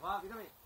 Vai, vira aí.